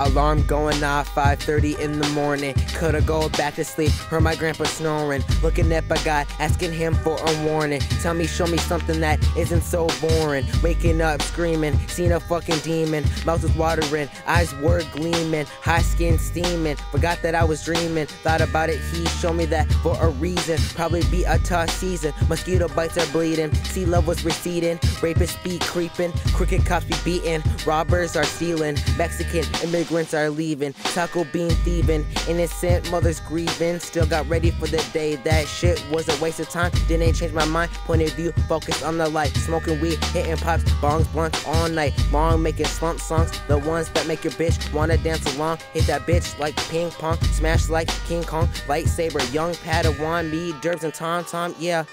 Alarm going off 5:30 in the morning. Coulda go back to sleep. Heard my grandpa snoring. Looking at my God, asking him for a warning. Tell me, show me something that isn't so boring. Waking up screaming, seen a fucking demon. Mouth was watering, eyes were gleaming, high skin steaming. Forgot that I was dreaming. Thought about it, he showed me that for a reason. Probably be a tough season. Mosquito bites are bleeding. Sea levels receding. Rapists be creeping. Crooked cops be beating. Robbers are stealing. Mexican immigrants immigrants are leaving, taco bean thieving, innocent mothers grieving. Still got ready for the day. That shit was a waste of time. Didn't change my mind. Point of view, focus on the light. Smoking weed, hitting pops, bongs, blunts all night. Long making slump songs, the ones that make your bitch wanna dance along. Hit that bitch like ping pong, smash like King Kong, lightsaber, young Padawan, me, Durbz and Tom Tom, yeah.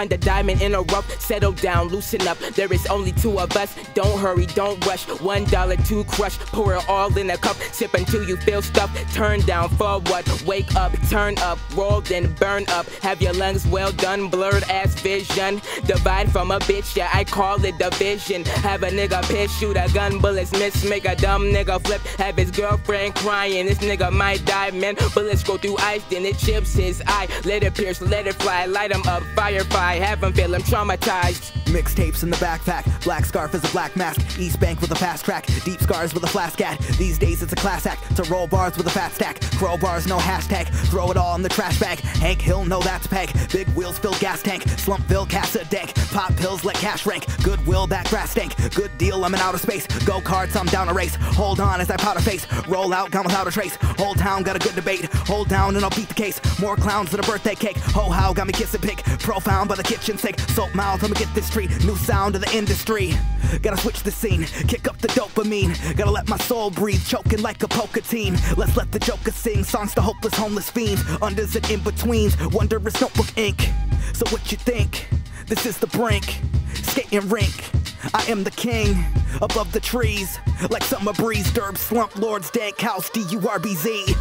Find a diamond in a rough, settle down, loosen up. There is only two of us. Don't hurry, don't rush. One dollar to crush. Pour it all in a cup. Sip until you feel stuffed. Turn down for what? Wake up, turn up, roll, then burn up. Have your lungs well done, blurred ass vision. Divide from a bitch, yeah, I call it division. Have a nigga piss, shoot a gun, bullets miss. Make a dumb nigga flip. Have his girlfriend crying. This nigga might die, man. Bullets go through ice, then it chips his eye. Let it pierce, let it fly. Light him up, fire, fire. Have him feel him traumatized. Mixtapes in the backpack, black scarf is a black mask, East Bank with a fast track, deep scars with a flask at. These days it's a class act. To roll bars with a fat stack, crowbars no hashtag, throw it all in the trash bag. Hank Hill, no that's peg, big wheels fill gas tank, Slumpville casa deck, pop pills let cash rank, goodwill that grass stank, good deal I'm in outer space, go karts I'm down a race, hold on as I powder face, roll out gone without a trace, whole town got a good debate, hold down and I'll beat the case, more clowns than a birthday cake, ho how got me kissing pig, profound by the kitchen sink, soap mouth I'ma get this treat, new sound of the industry, gotta switch the scene, kick up the dopamine, gotta let my soul breathe, choking like a poker team, let's let the joker sing. Songs to hopeless homeless fiends, unders and in-betweens, wondrous notebook ink, so what you think? This is the brink, skating rink. I am the king above the trees, like summer breeze, derb Slump Lordz, dank house, D U R B Z.